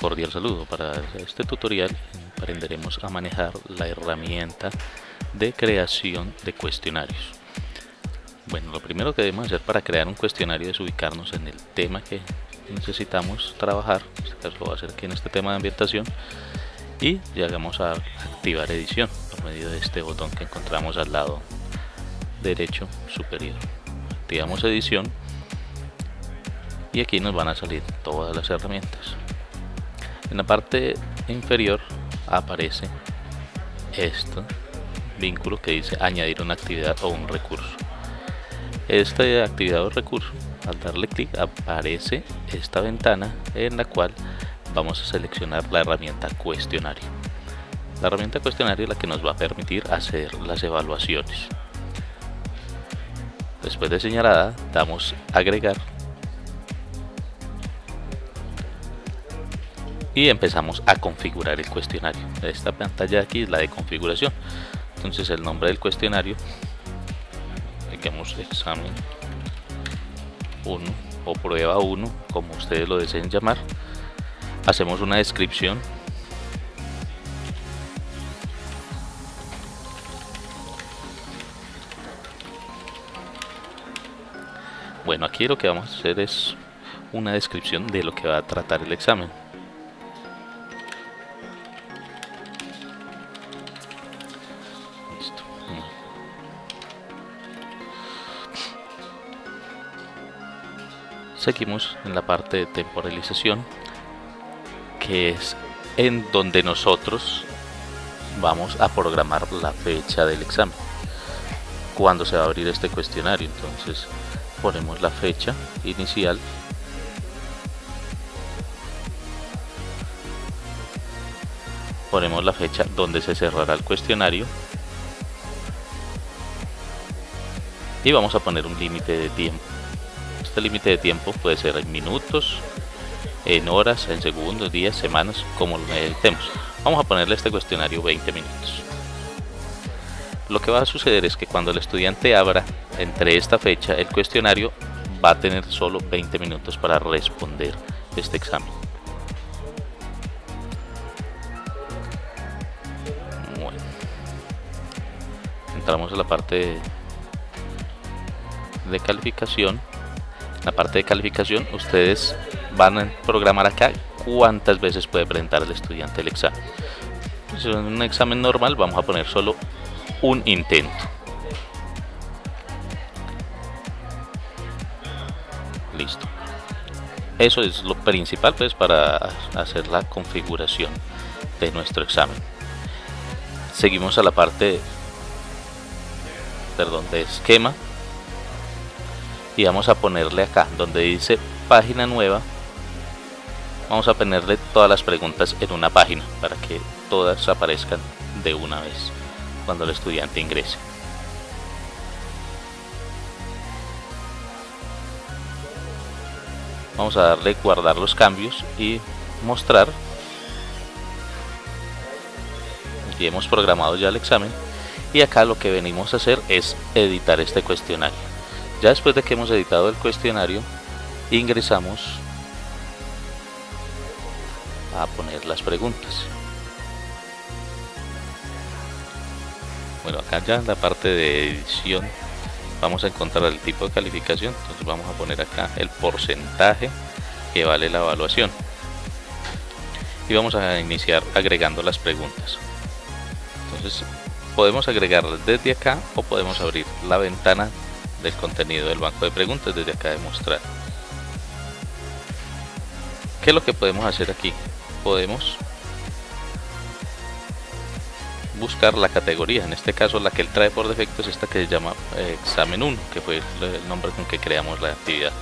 cordial saludo. Para este tutorial aprenderemos a manejar la herramienta de creación de cuestionarios. Bueno, lo primero que debemos hacer para crear un cuestionario es ubicarnos en el tema que necesitamos trabajar. En este caso lo voy a hacer aquí en este tema de ambientación. Y ya vamos a activar edición por medio de este botón que encontramos al lado derecho superior. Activamos edición y aquí nos van a salir todas las herramientas en la parte inferior aparece este vínculo que dice añadir una actividad o un recurso. Esta actividad o recurso al darle clic aparece esta ventana en la cual vamos a seleccionar la herramienta cuestionario. La herramienta cuestionario es la que nos va a permitir hacer las evaluaciones. Después de señalada damos agregar y empezamos a configurar el cuestionario. Esta pantalla aquí es la de configuración. Entonces el nombre del cuestionario digamos examen 1 o prueba 1 como ustedes lo deseen llamar. Hacemos una descripción. Bueno aquí lo que vamos a hacer es una descripción de lo que va a tratar el examen seguimos en la parte de temporalización que es en donde nosotros vamos a programar la fecha del examen. Cuando se va a abrir este cuestionario entonces ponemos la fecha inicial. Ponemos la fecha donde se cerrará el cuestionario. Y vamos a poner un límite de tiempo este límite de tiempo puede ser en minutos, en horas, en segundos, días, semanas, como lo necesitemos. Vamos a ponerle este cuestionario 20 minutos. Lo que va a suceder es que cuando el estudiante abra entre esta fecha el cuestionario, va a tener solo 20 minutos para responder este examen. Bueno. Entramos a la parte de calificación la parte de calificación ustedes van a programar acá cuántas veces puede presentar el estudiante el examen. Si en un examen normal vamos a poner solo un intento. Listo. Eso es lo principal pues para hacer la configuración de nuestro examen. Seguimos a la parte perdón de esquema y vamos a ponerle acá donde dice página nueva vamos a ponerle todas las preguntas en una página para que todas aparezcan de una vez cuando el estudiante ingrese. Vamos a darle guardar los cambios y mostrar. Y hemos programado ya el examen y acá lo que venimos a hacer es editar este cuestionario ya después de que hemos editado el cuestionario, ingresamos a poner las preguntas. Bueno, acá ya en la parte de edición vamos a encontrar el tipo de calificación, entonces vamos a poner acá el porcentaje que vale la evaluación. Y vamos a iniciar agregando las preguntas. Entonces podemos agregarlas desde acá o podemos abrir la ventana del contenido del banco de preguntas desde acá de mostrar. ¿Qué es lo que podemos hacer aquí? Podemos buscar la categoría, en este caso la que él trae por defecto es esta que se llama eh, examen 1, que fue el nombre con que creamos la actividad.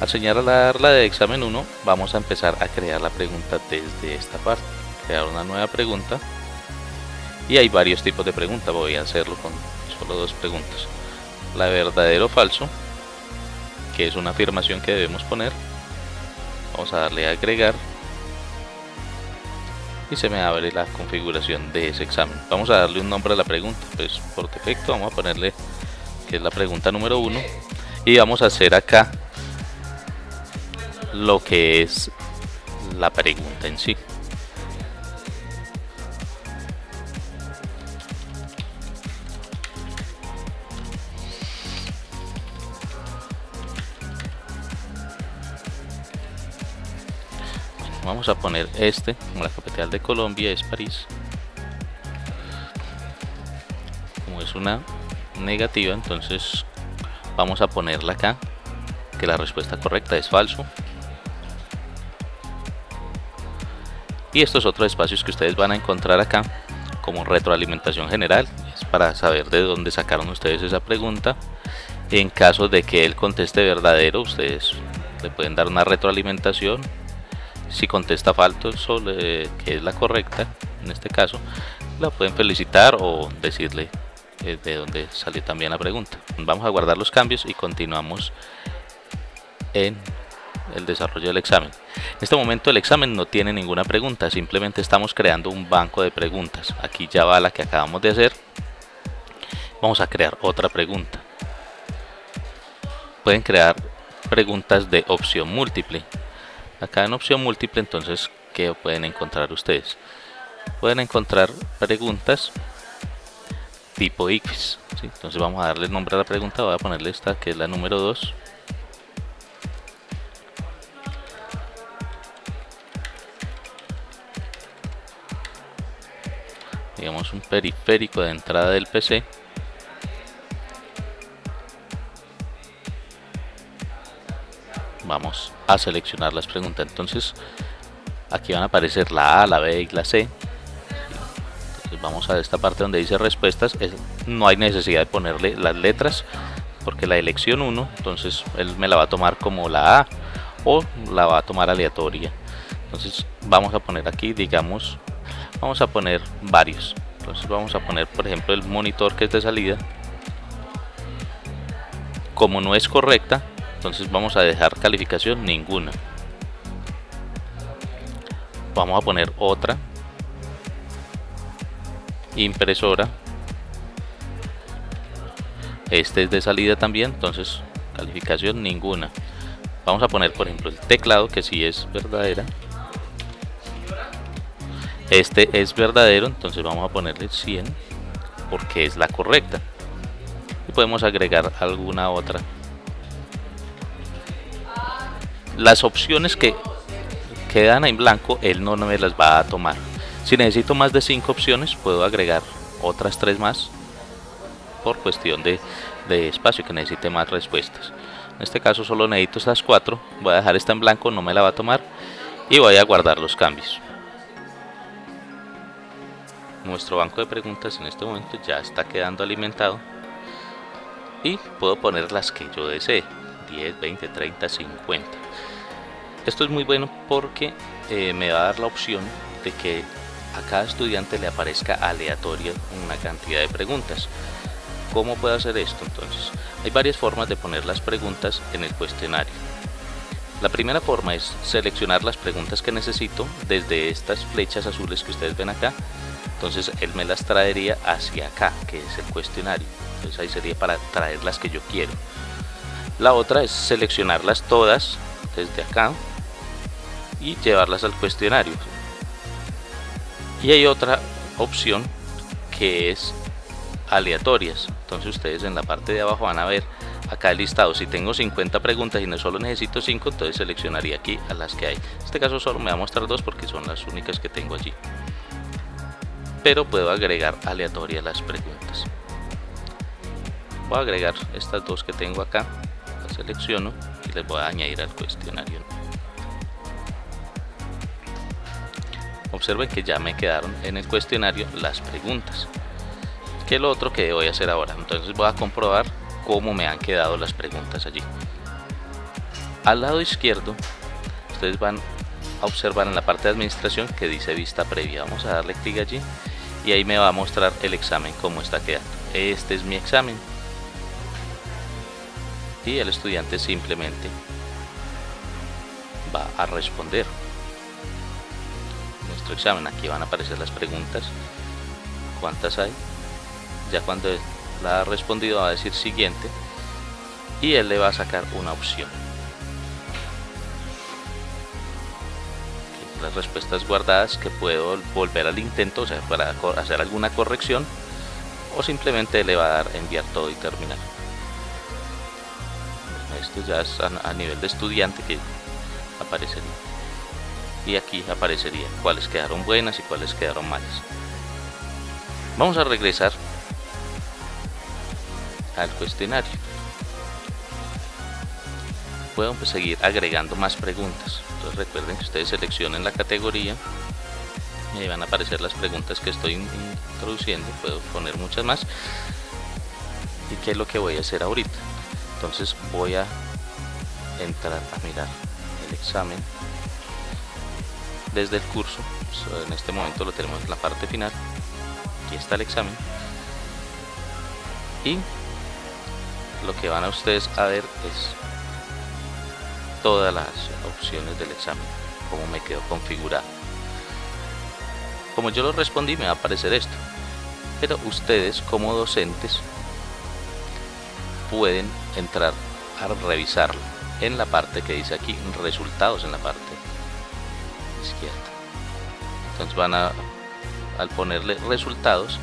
Al señalar la de examen 1, vamos a empezar a crear la pregunta desde esta parte. Crear una nueva pregunta. Y hay varios tipos de preguntas, voy a hacerlo con solo dos preguntas la verdadero o falso que es una afirmación que debemos poner. Vamos a darle a agregar y se me abre la configuración de ese examen. Vamos a darle un nombre a la pregunta pues por defecto vamos a ponerle que es la pregunta número uno. Y vamos a hacer acá lo que es la pregunta en sí. Vamos a poner este como la capital de Colombia es París. Como es una negativa entonces vamos a ponerla acá que la respuesta correcta es falso. Y estos otros espacios que ustedes van a encontrar acá como retroalimentación general es para saber de dónde sacaron ustedes esa pregunta. En caso de que él conteste verdadero ustedes le pueden dar una retroalimentación si contesta falso que es la correcta en este caso la pueden felicitar o decirle eh, de dónde salió también la pregunta. Vamos a guardar los cambios y continuamos en el desarrollo del examen. En este momento el examen no tiene ninguna pregunta simplemente estamos creando un banco de preguntas. Aquí ya va la que acabamos de hacer. Vamos a crear otra pregunta. Pueden crear preguntas de opción múltiple acá en opción múltiple entonces ¿qué pueden encontrar ustedes? pueden encontrar preguntas tipo X entonces vamos a darle nombre a la pregunta voy a ponerle esta que es la número 2 digamos un periférico de entrada del PC vamos a seleccionar las preguntas. Entonces aquí van a aparecer la A, la B y la C. Entonces vamos a esta parte donde dice respuestas. No hay necesidad de ponerle las letras porque la elección 1 entonces él me la va a tomar como la A o la va a tomar aleatoria. Entonces vamos a poner aquí digamos vamos a poner varios. Entonces vamos a poner por ejemplo el monitor que es de salida. Como no es correcta entonces vamos a dejar calificación ninguna. Vamos a poner otra. Impresora. Este es de salida también entonces calificación ninguna. Vamos a poner por ejemplo el teclado que si es verdadera. Este es verdadero entonces vamos a ponerle 100 porque es la correcta. Y podemos agregar alguna otra las opciones que quedan en blanco él no me las va a tomar. Si necesito más de 5 opciones puedo agregar otras 3 más por cuestión de, espacio que necesite más respuestas. En este caso solo necesito estas 4 voy a dejar esta en blanco no me la va a tomar y voy a guardar los cambios. Nuestro banco de preguntas en este momento ya está quedando alimentado y puedo poner las que yo desee 10, 20, 30, 50 esto es muy bueno porque eh, me va a dar la opción de que a cada estudiante le aparezca aleatoria una cantidad de preguntas. ¿Cómo puedo hacer esto entonces? Hay varias formas de poner las preguntas en el cuestionario. La primera forma es seleccionar las preguntas que necesito desde estas flechas azules que ustedes ven acá. Entonces él me las traería hacia acá, que es el cuestionario. Entonces ahí sería para traer las que yo quiero. La otra es seleccionarlas todas desde acá y llevarlas al cuestionario. Y hay otra opción que es aleatorias. Entonces ustedes en la parte de abajo van a ver acá el listado. Si tengo 50 preguntas y no solo necesito 5, entonces seleccionaría aquí a las que hay. En este caso solo me va a mostrar dos porque son las únicas que tengo allí. Pero puedo agregar aleatoria las preguntas. Voy a agregar estas dos que tengo acá. Las selecciono y les voy a añadir al cuestionario. Observen que ya me quedaron en el cuestionario las preguntas que lo otro que voy a hacer ahora. Entonces voy a comprobar cómo me han quedado las preguntas allí. Al lado izquierdo ustedes van a observar en la parte de administración que dice vista previa. Vamos a darle clic allí y ahí me va a mostrar el examen cómo está quedando. Este es mi examen. Y el estudiante simplemente va a responder examen aquí van a aparecer las preguntas cuántas hay ya cuando la ha respondido va a decir siguiente y él le va a sacar una opción las respuestas guardadas que puedo volver al intento, o sea, para hacer alguna corrección o simplemente le va a dar enviar todo y terminar. esto ya es a, nivel de estudiante que aparecería. Y aquí aparecería cuáles quedaron buenas y cuáles quedaron malas. Vamos a regresar al cuestionario. Puedo pues, seguir agregando más preguntas. Entonces recuerden que ustedes seleccionen la categoría y ahí van a aparecer las preguntas que estoy introduciendo. Puedo poner muchas más. ¿Y qué es lo que voy a hacer ahorita? Entonces voy a entrar a mirar el examen desde el curso. En este momento lo tenemos en la parte final. Aquí está el examen. Y lo que van a ustedes a ver es todas las opciones del examen, como me quedó configurado. Como yo lo respondí me va a aparecer esto, pero ustedes como docentes pueden entrar a revisarlo en la parte que dice aquí resultados en la parte izquierda. Entonces van a al ponerle resultados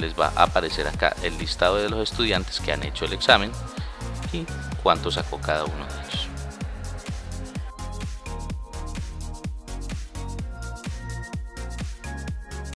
les va a aparecer acá el listado de los estudiantes que han hecho el examen y cuánto sacó cada uno de ellos.